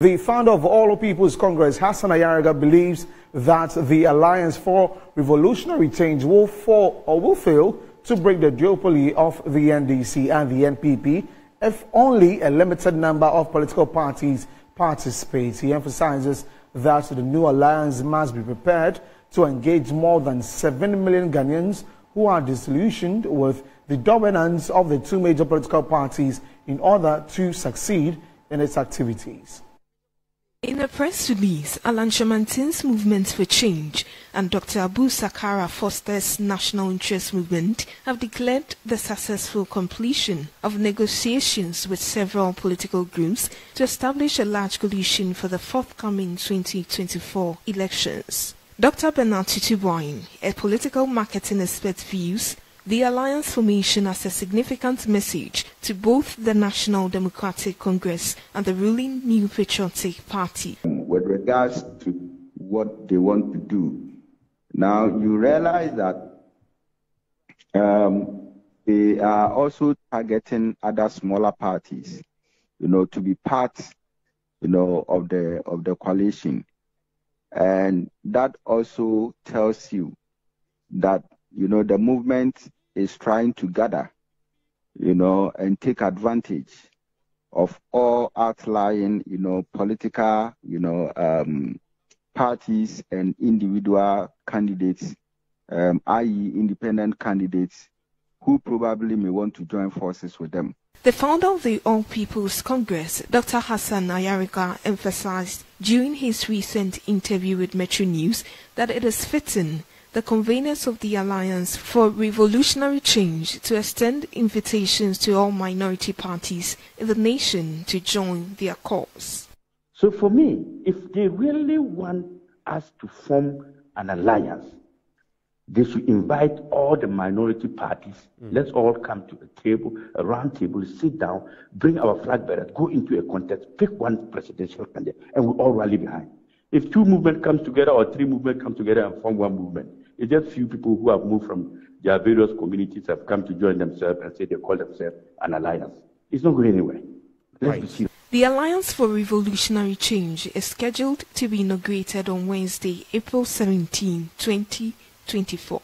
The founder of All People's Congress, Hassan Ayariga, believes that the Alliance for Revolutionary Change will fall or will fail to break the duopoly of the NDC and the NPP if only a limited number of political parties participate. He emphasizes that the new alliance must be prepared to engage more than 7 million Ghanaians who are disillusioned with the dominance of the two major political parties in order to succeed in its activities. In a press release, Alan Kyerematen's Movement for Change and Dr. Abu Sakara Foster's National Interest Movement have declared the successful completion of negotiations with several political groups to establish a large coalition for the forthcoming 2024 elections. Dr. Bernard Tutu-Boahene, a political marketing expert, views the alliance formation as a significant message to both the National Democratic Congress and the ruling New Patriotic Party. With regards to what they want to do, now you realize that um, they are also targeting other smaller parties, you know, to be part, you know, of the of the coalition, and that also tells you that you know the movement is trying to gather, you know, and take advantage of all outlying, you know, political, you know, um, parties and individual candidates, um, i.e., independent candidates, who probably may want to join forces with them. The founder of the All People's Congress, Dr. Hassan Ayariga, emphasized during his recent interview with Metro News that it is fitting the conveners of the Alliance for Revolutionary Change to extend invitations to all minority parties in the nation to join their cause. So, for me, if they really want us to form an alliance, they should invite all the minority parties. Mm. Let's all come to a table, a round table, sit down, bring our flag bearers, go into a contest, pick one presidential candidate, and we all rally behind. If two movements come together or three movements come together and form one movement, it's just few people who have moved from their various communities have come to join themselves and say they call themselves an alliance. It's not going anywhere. Right. The Alliance for Revolutionary Change is scheduled to be inaugurated on Wednesday, April 17, 2024.